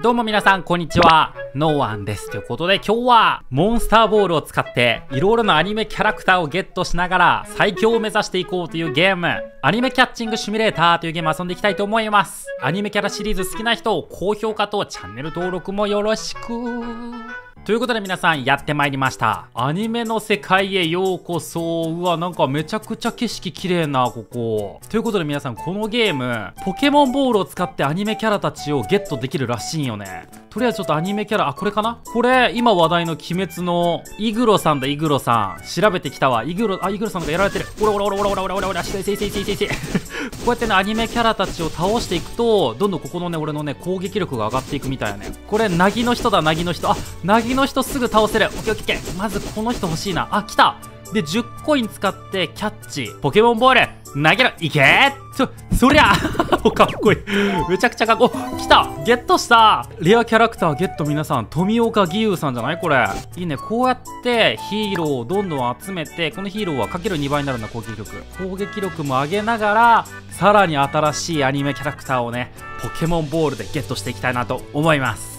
どうも皆さん、こんにちは。ノーワンです。ということで、今日は、モンスターボールを使って、いろいろなアニメキャラクターをゲットしながら、最強を目指していこうというゲーム、アニメキャッチングシミュレーターというゲーム遊んでいきたいと思います。アニメキャラシリーズ好きな人、高評価とチャンネル登録もよろしく。ということで皆さんやってまいりました。アニメの世界へようこそ。うわ、なんかめちゃくちゃ景色綺麗な、ここ。ということで皆さんこのゲーム、ポケモンボールを使ってアニメキャラたちをゲットできるらしいんよね。とりあえずちょっとアニメキャラ、あ、これかな？これ、今話題の鬼滅のイグロさんだ、イグロさん。調べてきたわ。イグロ、あ、イグロさんがやられてる。おらおらおらおらおらおらおらおら、せいせいせいせいせいせい。こうやってね、アニメキャラたちを倒していくと、どんどんここのね、俺のね、攻撃力が上がっていくみたいなね。これ、なぎの人だ、なぎの人。あ、なぎの人すぐ倒せる。オッケーオッケー。まずこの人欲しいな。あ、来たで、10コイン使ってキャッチ。ポケモンボール投げろいけそ、そりゃ あかっこいい。めちゃくちゃかっこいい。来たゲットしたレアキャラクターゲット皆さん、富岡義勇さんじゃない？これ。いいね。こうやってヒーローをどんどん集めて、このヒーローはかける2倍になるんだ、攻撃力。攻撃力も上げながら、さらに新しいアニメキャラクターをね、ポケモンボールでゲットしていきたいなと思います。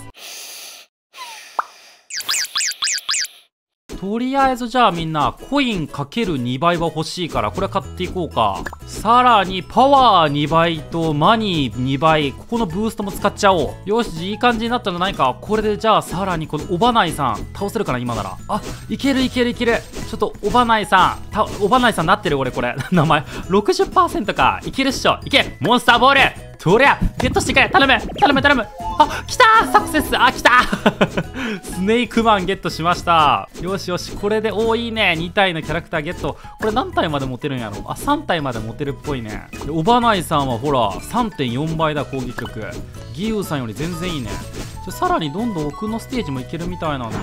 とりあえずじゃあみんなコインかける2倍は欲しいからこれ買っていこうか。さらにパワー2倍とマニー2倍。ここのブーストも使っちゃおう。よしいい感じになったんじゃないか。これでじゃあさらにこのおばないさん倒せるかな今なら。あいけるいけるいける。ちょっとおばないさんたおばないさんなってる俺これ。名前。60%か。いけるっしょ。いけ。モンスターボール。とりゃゲットしてくれ頼む頼む頼む。あ来たサクセス。あ来た スネークマンゲットしました。よしよしこれでおいいね。2体のキャラクターゲット。これ何体まで持てるんやろ。あ3体まで持てるっぽいね。おばないさんはほら3.4倍だ攻撃力。義勇さんより全然いいねさらにどんどん奥のステージも行けるみたいなんで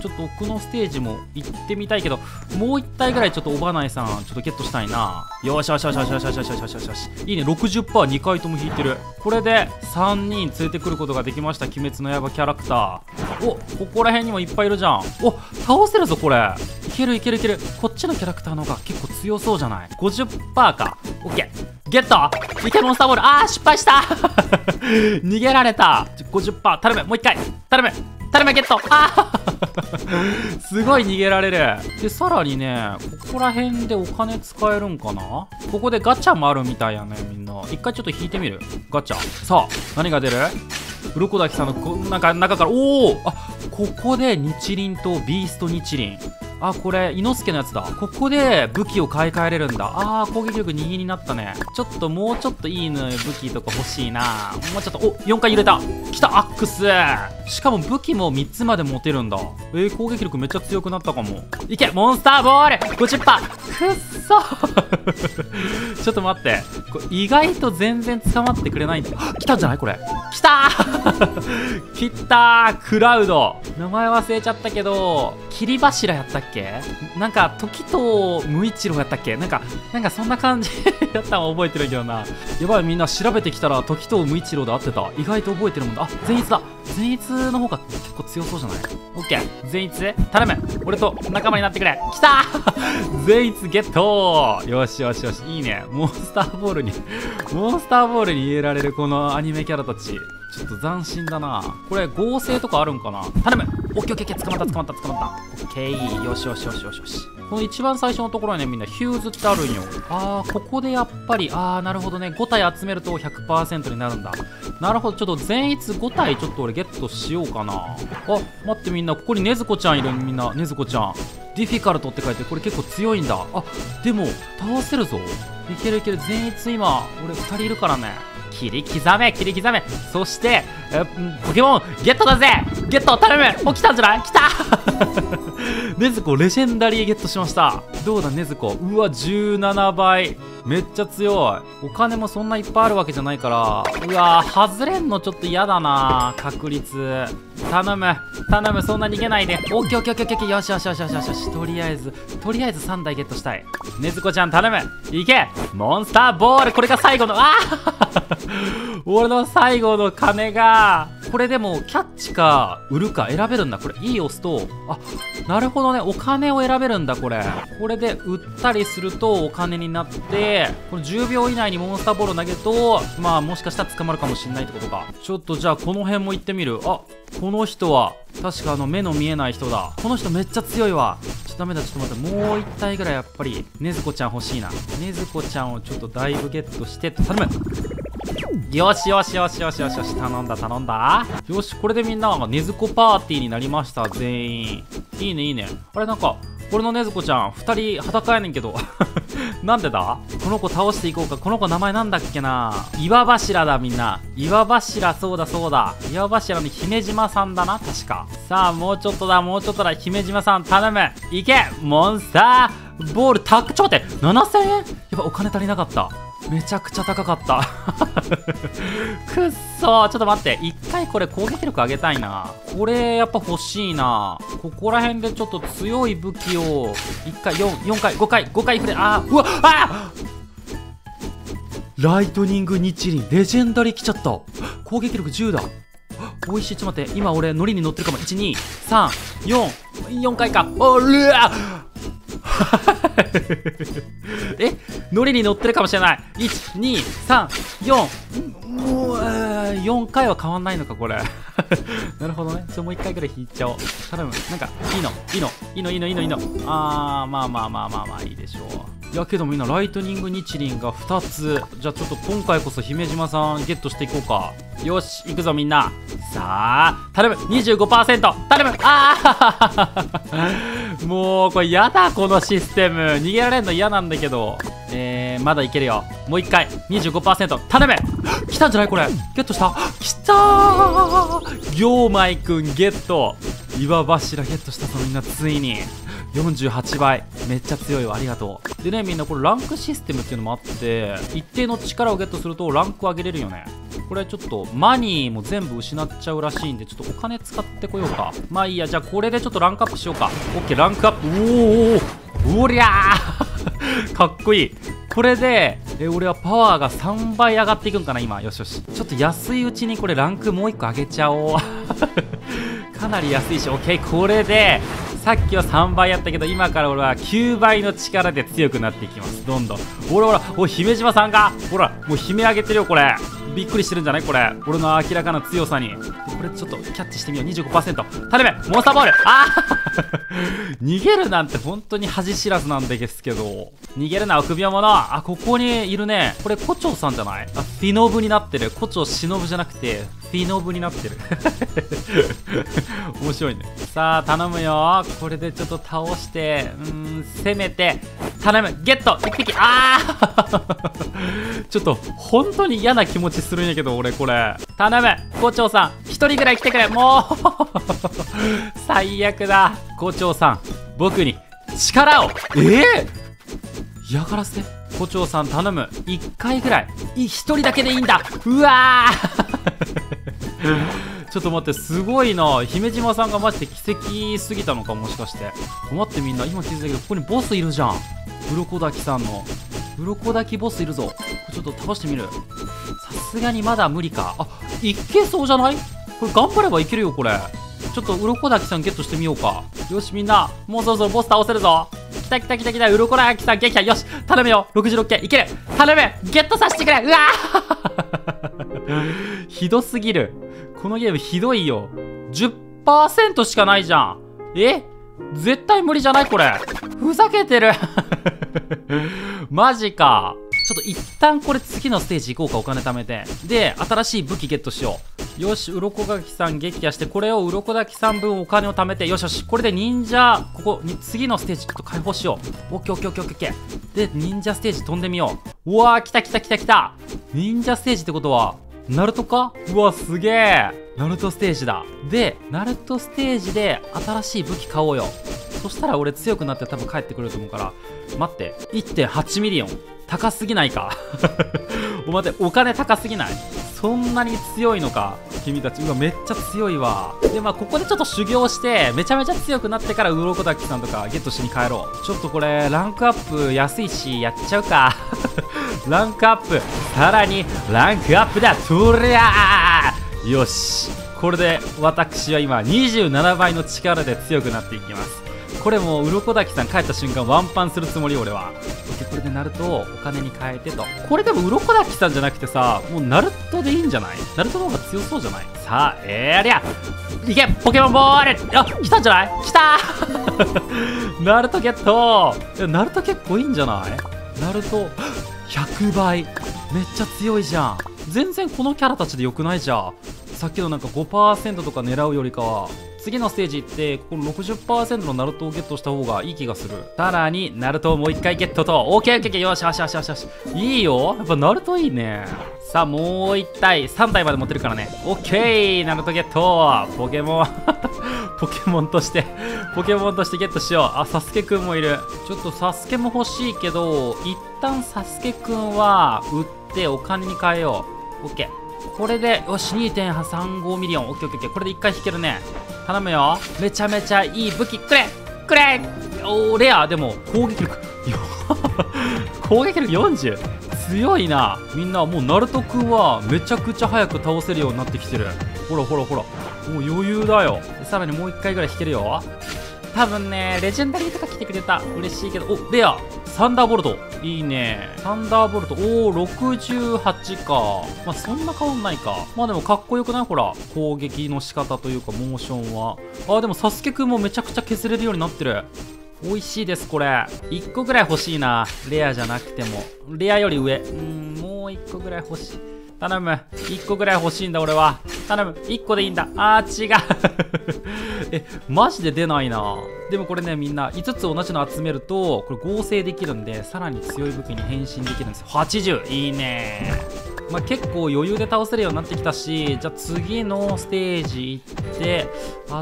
ちょっと奥のステージも行ってみたいけどもう1体ぐらいちょっとおばないさんちょっとゲットしたいな。よしよしよしよしよしよしよしよしよしいいね 60%2 回とも引いてる。これで3人連れてくることができました鬼滅の刃キャラクター。おここら辺にもいっぱいいるじゃん。お倒せるぞこれ。いけるいけるいける。こっちのキャラクターの方が結構強そうじゃない？50%か。オッケー。ゲット。いけモンスターボール。あー失敗した。逃げられた。50%頼む。もう一回。頼む。頼むゲット。あー。すごい逃げられる。でさらにねここら辺でお金使えるんかな？ここでガチャもあるみたいやねみんな。一回ちょっと引いてみる？ガチャ。さあ何が出る？鱗滝さんのこなんか中から。おおあここで日輪とビースト日輪あ、これ、伊之助のやつだ。ここで武器を買い替えれるんだ。あー、攻撃力2になったね。ちょっと、もうちょっといいの武器とか欲しいな。もうちょっと、お、4回入れた。来た、アックスしかも武器も3つまで持てるんだ。えー、攻撃力めっちゃ強くなったかも。いけモンスターボール !50%! くっそ ちょっと待って。これ意外と全然捕まってくれないんだ。来たんじゃない？これ。来たー 来たークラウド名前忘れちゃったけど、霧柱やったっけなんか、時と無一郎やったっけ？なんか、なんかそんな感じ やったの覚えてるけどな。やばい、みんな調べてきたら、時と無一郎で合ってた。意外と覚えてるもんだ。あ、善逸だ善逸の方が結構強そうじゃない？オッケー。善逸？頼む俺と仲間になってくれ来た 善逸ゲットよしよしよし。いいね。モンスターボールにモンスターボールに入れられるこのアニメキャラたち。ちょっと斬新だな。これ合成とかあるんかな？頼むオッケーオッケーオッケー捕まった捕まった捕まった。オッケー。よしよしよしよしよし。この一番最初のところにね、みんなヒューズってあるんよ。あー、ここでやっぱり、あー、なるほどね。5体集めると100%になるんだ。なるほど。ちょっと善逸5体ちょっと俺ゲットしようかな。あ、待ってみんな。ここにねずこちゃんいるみんな。ねずこちゃん。ディフィカルトって書いてこれ結構強いんだ。あ、でも、倒せるぞ。いけるいける。善逸今、俺2人いるからね。切り刻め切り刻め。そしてポケモンゲットだぜ。ゲット頼む。お来たんじゃない？来た。ねず子レジェンダリーゲットしました。どうだねずこうわ17倍。めっちゃ強い。お金もそんないっぱいあるわけじゃないから。うわ外れんのちょっと嫌だな確率。頼む頼むそんな逃げないで。オッケーオッケーオッケーオッケーよしよしよしよしよしよし。とりあえずとりあえず3台ゲットしたい。ねずこちゃん頼む。いけ。モンスターボール。これが最後のあー！俺の最後の金が。これでもキャッチか売るか選べるんだ。これいい押すとあなるほどね。お金を選べるんだこれ。これで売ったりするとお金になってこの10秒以内にモンスターボールを投げるとまあもしかしたら捕まるかもしれないってことか。ちょっとじゃあこの辺も行ってみる。あこの人は確かあの目の見えない人だ。この人めっちゃ強いわ。ちょっとダメだ。ちょっと待って。もう1体ぐらいやっぱりねずこちゃん欲しいな。ねずこちゃんをちょっとだいぶゲットして頼む。よしよしよしよしよし。よし頼んだ頼んだ。よしこれでみんなねずこパーティーになりました。全員。いいねいいね。あれなんか俺のねずこちゃん2人裸やねんけど。なんでだ？この子倒していこうか。この子名前なんだっけな？岩柱だみんな。岩柱そうだそうだ。岩柱の姫島さんだな確か。さあもうちょっとだもうちょっとだ。姫島さん頼む。いけ！モンスターボールタックちょっと待って7000円？やっぱお金足りなかった。めちゃくちゃ高かった。くっそー。ちょっと待って一回これ攻撃力上げたいな。これやっぱ欲しいな。ここら辺でちょっと強い武器を1回44回5回5回触れあーうわあライトニング日輪レジェンダリー来ちゃった。攻撃力10だ。美味しいちょっと待って今俺ノリに乗ってるかも。1234 4回か。おるわ えノリに乗ってるかもしれない。1234もう4回は変わんないのかこれ。なるほどね。ちょもう1回ぐらい引いちゃおう。頼む。なんかいいのいいの。いいの。いいのいいのいいの。あーまあまあまあまあまあいいでしょう。やけどみんなライトニング日輪が2つ。じゃあちょっと今回こそ姫島さんゲットしていこうか。よし行くぞみんな。さあ頼む。25%頼む。ああ もうこれやだこのシステム。逃げられんの嫌なんだけど。えー、まだいけるよ。もう一回。25%頼む。来たんじゃないこれ。ゲットした。来たー。行舞くんゲット。岩柱ゲットしたぞみんな。ついに。48倍。めっちゃ強いわ。ありがとう。でねみんなこれランクシステムっていうのもあって一定の力をゲットするとランク上げれるよね。これちょっとマニーも全部失っちゃうらしいんでちょっとお金使ってこようか。まあいいやじゃあこれでちょっとランクアップしようか。OK ランクアップ。おおおりゃー。かっこいい。これでえ俺はパワーが3倍上がっていくんかな今。よしよし。ちょっと安いうちにこれランクもう1個上げちゃおう。かなり安いし。OK これでさっきは3倍やったけど今から俺は9倍の力で強くなっていきます。どんどん。ほらほらお姫島さんが。ほらもう悲鳴上げてるよこれ。びっくりしてるんじゃない？これ。俺の明らかな強さに。これちょっとキャッチしてみよう。25%頼めモンスターボール。あー！逃げるなんて本当に恥知らずなんですけど。逃げるな臆病者。あここにいるね。これ胡蝶さんじゃない？あフィノブになってる。胡蝶忍じゃなくてフィノブになってる。面白いね。さあ頼むよ。これでちょっと倒してうん攻めて頼む。ゲット。1匹。ああ ちょっと本当に嫌な気持ちするんやけど俺これ。頼む。校長さん。1人ぐらい来てくれ。もう！最悪だ。校長さん。僕に力を。ええ嫌がらせ？校長さん頼む。1回ぐらい。1人だけでいいんだ。うわ ちょっと待ってすごいな。姫島さんがマジで奇跡すぎたのかもしかして。待ってみんな。今気づいたけどここにボスいるじゃん。鱗滝さんの。鱗滝ボスいるぞ。ちょっと倒してみる。さすがにまだ無理か。あいけそうじゃない？これ頑張ればいけるよこれ。ちょっと鱗滝さんゲットしてみようか。よしみんな。もうそろそろボス倒せるぞ。来た来た来た来た鱗滝さん撃破よし頼むよ。66件いける。頼む。ゲットさせてくれ。うわ ひどすぎる。このゲームひどいよ。10%しかないじゃん。え？絶対無理じゃない？これ。ふざけてる。マジか。ちょっと一旦これ次のステージ行こうかお金貯めて。で新しい武器ゲットしよう。よし鱗滝さん撃破してこれを鱗滝さん分お金を貯めてよしよしこれで忍者ここに次のステージちょっと解放しよう。オッケーオッケーオッケーオッケー。オッケーで忍者ステージ飛んでみよう。うわー来た来た来た来た。忍者ステージってことはナルトか？うわすげえナルトステージだ。でナルトステージで新しい武器買おうよ。そしたら俺強くなって多分帰ってくると思うから待って。1.8ミリオン。高すぎないか？お待てお金高すぎない？そんなに強いのか？君たちうわめっちゃ強いわ。でまあここでちょっと修行してめちゃめちゃ強くなってから鱗滝さんとかゲットしに帰ろう。ちょっとこれランクアップ安いしやっちゃうか。ランクアップ。さらにランクアップだ。とりゃーよし。これで私は今27倍の力で強くなっていきます。これもう鱗滝さん帰った瞬間ワンパンするつもり俺は。これでナルトをお金に変えてと。これでも鱗滝さんじゃなくてさもうナルトでいいんじゃない？ナルトの方が強そうじゃない？さあえー、ありゃ！いけ！ポケモンボール！あ来たんじゃない？来た！ナルトゲット！ナルト結構いいんじゃない？ナルト。100倍！めっちゃ強いじゃん。全然このキャラたちでよくないじゃん。さっきのなんか5%とか狙うよりかは。次のステージってこの60%のナルトをゲットした方がいい気がする。さらにナルトをもう一回ゲットと。OKOK よしよしよしよしよし。いいよ。やっぱナルトいいね。さあもう1体3体まで持ってるからね。OK ナルトゲット。ポケモン。ポケモンとしてポケモンとしてゲットしよう。あサスケくんもいる。ちょっとサスケも欲しいけど一旦サスケくんは売ってお金に変えよう。OK これでよし2.35ミリオン。OKOK これで1回引けるね。頼むよ。めちゃめちゃいい武器。くれ。くれ。おレア。でも攻撃力。攻撃力40強いな。みんなもうナルトくんはめちゃくちゃ早く倒せるようになってきてる。ほらほらほら。もう余裕だよ。さらにもう1回ぐらい引けるよ。多分ねレジェンダリーとか来てくれた。嬉しいけど。おレア。サンダーボルト。いいね。サンダーボルト。おお68か。まあそんな変わんないか。まあでもかっこよくない？ほら攻撃の仕方というかモーションは。あでもサスケくんもめちゃくちゃ削れるようになってる。美味しいですこれ。1個ぐらい欲しいな。レアじゃなくても。レアより上。うんもう1個ぐらい欲しい。頼む。1個ぐらい欲しいんだ俺は。頼む。1個でいいんだ。あー違う。えマジで出ないな。でもこれねみんな5つ同じの集めるとこれ合成できるんでさらに強い武器に変身できるんですよ。80いいね。まあ、結構余裕で倒せるようになってきたしじゃあ次のステージ行って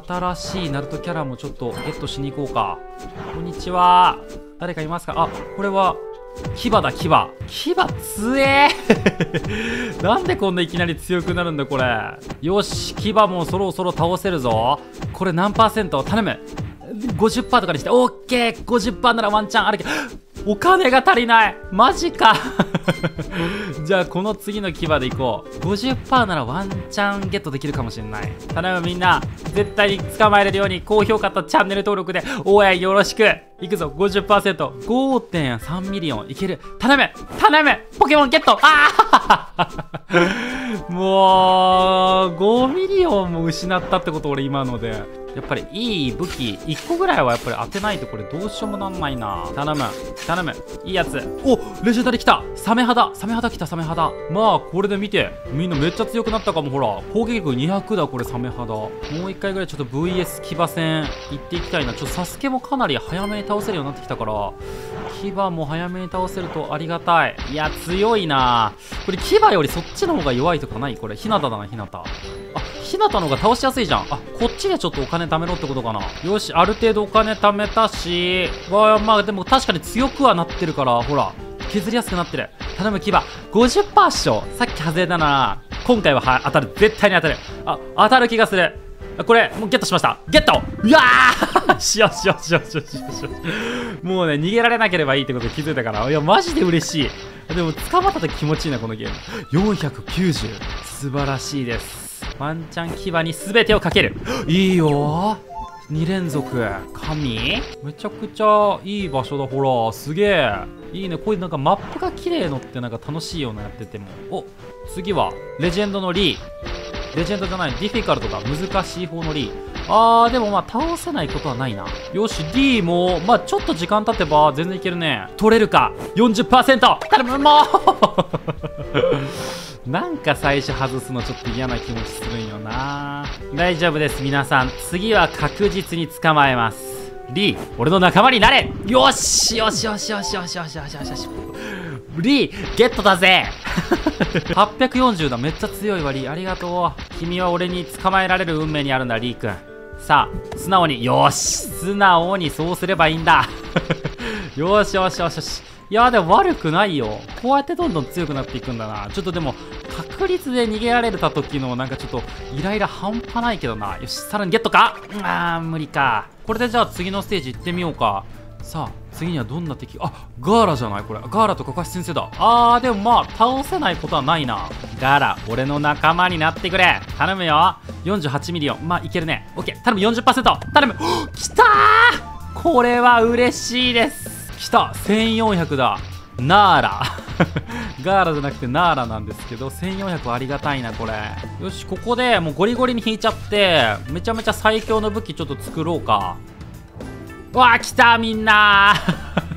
新しいナルトキャラもちょっとゲットしに行こうか。こんにちは。誰かいますか？あこれは牙だ牙。牙強え。なんでこんないきなり強くなるんだこれ。よしキバもそろそろ倒せるぞ。これ何パーセント？頼む。50%とかにして。オッケー！50%ならワンチャンあるけどお金が足りない。マジか。じゃあこの次のキバでいこう。50%ならワンチャンゲットできるかもしれない。頼むみんな絶対に捕まえれるように高評価とチャンネル登録で応援よろしく。いくぞ。50%5.3 ミリオンいける。頼む頼む。ポケモンゲット。ああもう5ミリオンも失ったってこと俺今ので。やっぱりいい武器1個ぐらいはやっぱり当てないとこれどうしようもなんないな。頼む頼む。いいやつ。おレジェンダリー来た。サメ肌。サメ肌来たサメ肌。まあこれで見てみんなめっちゃ強くなったかも。ほら攻撃力200だこれ鮫肌。もう一回ぐらいちょっと VS キバ戦。行っていきたいな。ちょっとサスケもかなり早めに倒せるようになってきたから。キバも早めに倒せるとありがたい。いや強いな。これ牙よりそっちの方が弱いとかない？これ日向だな日向あ日向の方が倒しやすいじゃん。あこっちでちょっとお金貯めろってことかな。よしある程度お金貯めたし。わまあでも確かに強くはなってるからほら。削りやすくなってる。頼む牙。50%っしょ。さっき外れたな。今回はは当たる。絶対に当たる。あ当たる気がする。これもうゲットしました。ゲット。うわー！しよしよしよしよしよしよもうね逃げられなければいいってことで気づいたから。いやマジで嬉しい。でも捕まった時気持ちいいなこのゲーム。490素晴らしいです。ワンチャン牙に全てをかける。いいよ。2連続。神？めちゃくちゃいい場所だほら。すげえ。いいね。こういうなんかマップが綺麗のってなんか楽しいようなやってても。お次はレジェンドのリー。レジェンドじゃない。ディフィカルとか難しい方のリー。あーでもまあ倒せないことはないな。よし D もまあちょっと時間経てば全然いけるね。取れるか？40%頼むもうなんか最初外すのちょっと嫌な気持ちするんよな。大丈夫です皆さん。次は確実に捕まえます。リー。俺の仲間になれ。よしよしよしよしよしよしよしよし。よしリーゲットだぜ。840だ。めっちゃ強いわリー。ありがとう。君は俺に捕まえられる運命にあるんだリー君さあ素直に。よし素直にそうすればいいんだ。よしよしよしよしいやでも悪くないよ。こうやってどんどん強くなっていくんだな。ちょっとでも確率で逃げられた時のなんかちょっとイライラ半端ないけどな。よしさらにゲットか。あー無理か。これでじゃあ次のステージ行ってみようか。さあ次にはどんな敵？あ我愛羅じゃない？これ。我愛羅とカカシ先生だ。あーでもまあ倒せないことはないな。我愛羅俺の仲間になってくれ。頼むよ。48ミリオン。まあいけるね。OK 頼む40%頼む。きたー！これは嬉しいです。きた。1400だ。ナーラ。ガーラじゃなくてナーラなんですけど1400ありがたいなこれ。よしここでもうゴリゴリに引いちゃってめちゃめちゃ最強の武器ちょっと作ろうか。わあ来たみんな。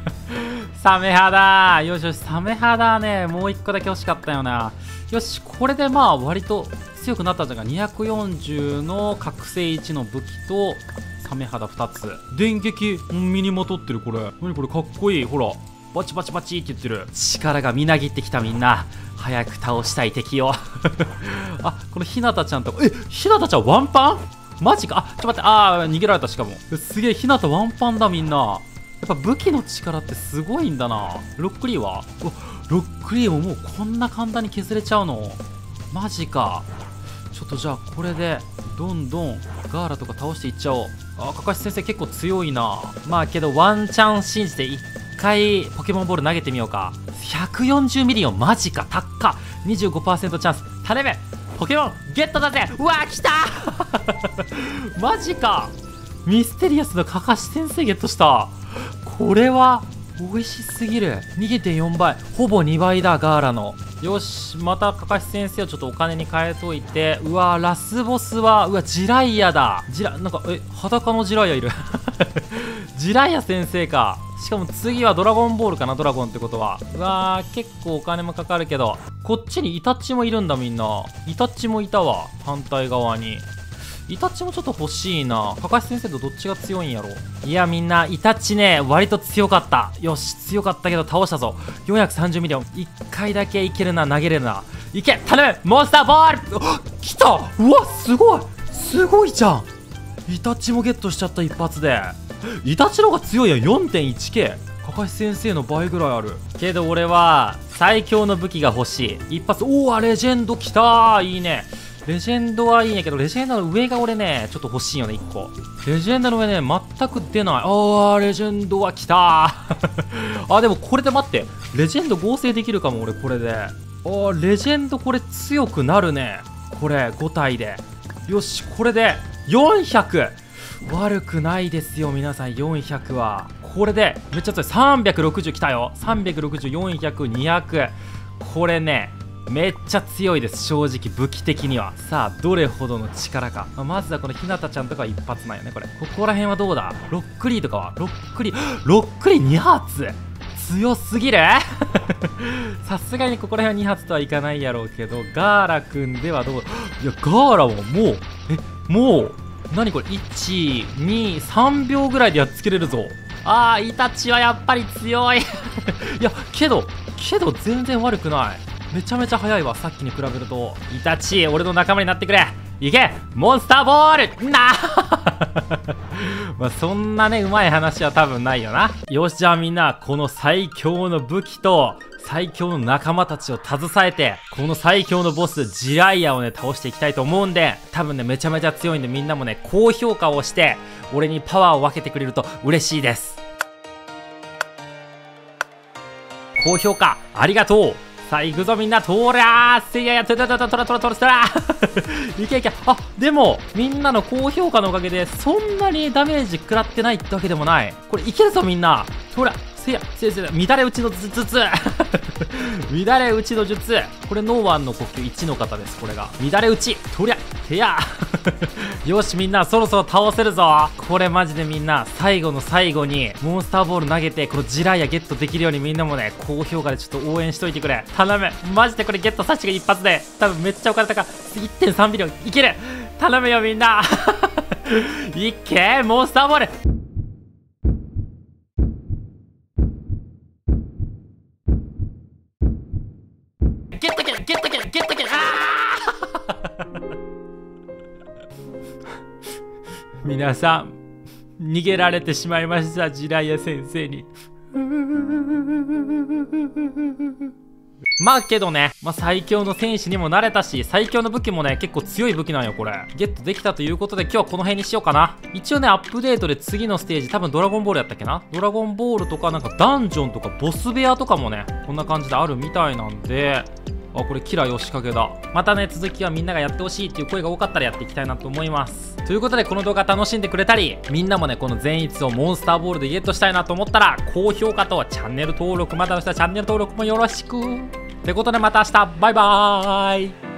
サメ肌よしよしサメ肌ね。もう1個だけ欲しかったよな。よしこれでまあ割と強くなったんじゃんか。240の覚醒1の武器とサメ肌2つ。電撃身にまとってるこれ。何これかっこいい。ほら。バチバチバチって言ってる。力がみなぎってきたみんな。早く倒したい敵を。あこのひなたちゃんとか。えひなたちゃんワンパン？マジか？あちょっと待って。あー逃げられたしかも。すげえひなたワンパンだみんな。やっぱ武器の力ってすごいんだな。ロックリーは？うわロックリーももうこんな簡単に削れちゃうの？マジか。ちょっとじゃあこれでどんどんガーラとか倒していっちゃおうあかかし先生結構強いな。まあけどワンチャン信じて1回ポケモンボール投げてみようか。140ミリオンマジかたっ。か25%チャンス。頼めポケモンゲットだぜ。うわ来た。マジか。ミステリアスのかかし先生ゲットした。これは美味しすぎる。2.4倍。ほぼ2倍だガーラの。よしまたかかし先生をちょっとお金に変えといて。うわラスボスはうわジライアだ。ジラなんかえ裸のジライアいる。自来也先生か。しかも次はドラゴンボールかなドラゴンってことは。うわー結構お金もかかるけど。こっちにイタチもいるんだみんな。イタチもいたわ反対側に。イタチもちょっと欲しいな。カカシ先生とどっちが強いんやろ？いやみんなイタチね割と強かった。よし強かったけど倒したぞ。430ミリオン。1回だけいけるな投げれるな。いけ頼むモンスターボール！あ来た！うわすごい！すごいじゃん！イタチもゲットしちゃった一発で。イタチの方が強いや 4.1K かかし先生の倍ぐらいある。けど俺は最強の武器が欲しい。一発おおレジェンド来たいいね。レジェンドはいいんやけど、レジェンドの上が俺ね、ちょっと欲しいよね、1個。レジェンドの上ね、全く出ない。あー、レジェンドは来た あ、でもこれで待って。レジェンド合成できるかも、俺、これで。あー、レジェンドこれ強くなるね。これ、5体で。よし、これで、400! 悪くないですよ、皆さん、400は。これで、めっちゃ強い。360来たよ。360、400、200。これね、めっちゃ強いです正直武器的には。さあどれほどの力か、まあまずはこのひなたちゃんとかは一発なんよねこれ。ここら辺はどうだ？ロックリーとかは？ロックリーロックリー2発？強すぎる？さすがにここら辺は2発とはいかないやろうけどガーラくんではどう？いやガーラももうえもう何これ？123秒ぐらいでやっつけれるぞ。あーイタチはやっぱり強い。いやけどけど全然悪くない。めちゃめちゃ速いわさっきに比べると。イタチ俺の仲間になってくれ。いけモンスターボール。な まあそんなねうまい話は多分ないよな。よしじゃあみんなこの最強の武器と最強の仲間たちを携えてこの最強のボスジライアをね倒していきたいと思うんで多分ねめちゃめちゃ強いんでみんなもね高評価をして俺にパワーを分けてくれると嬉しいです。高評価ありがとう。さあ行くぞみんなとらーせいややとらとらとらとらとらとらいけいけ。あでもみんなの高評価のおかげでそんなにダメージ食らってないってわけでもない。これいけるぞみんな。とらせやせやせや乱れ打ちの術 乱れ打ちの術これノーワンの呼吸1の方ですこれが。乱れ打ち。とりゃてや。よしみんなそろそろ倒せるぞ。これマジでみんな最後の最後にモンスターボール投げてこのジライアゲットできるようにみんなもね高評価でちょっと応援しといてくれ。頼む。マジでこれゲットさせて一発で。多分めっちゃお金高い。1.3ビリオンいける。頼むよみんな。いっけモンスターボール。皆さん逃げられてしまいましたジライア先生にまあけどね、まあ、最強の戦士にもなれたし、最強の武器もね、結構強い武器なんよ、これ。ゲットできたということで、今日はこの辺にしようかな。一応ね、アップデートで次のステージ、多分ドラゴンボールやったっけな？ドラゴンボールとか、なんかダンジョンとかボス部屋とかもね、こんな感じであるみたいなんで、あ、これキラヨシカゲだ。またね、続きはみんながやってほしいっていう声が多かったらやっていきたいなと思います。ということで、この動画楽しんでくれたり、みんなもね、この善逸をモンスターボールでゲットしたいなと思ったら、高評価とチャンネル登録、まだの人はチャンネル登録もよろしく。ってことでまた明日バイバーイ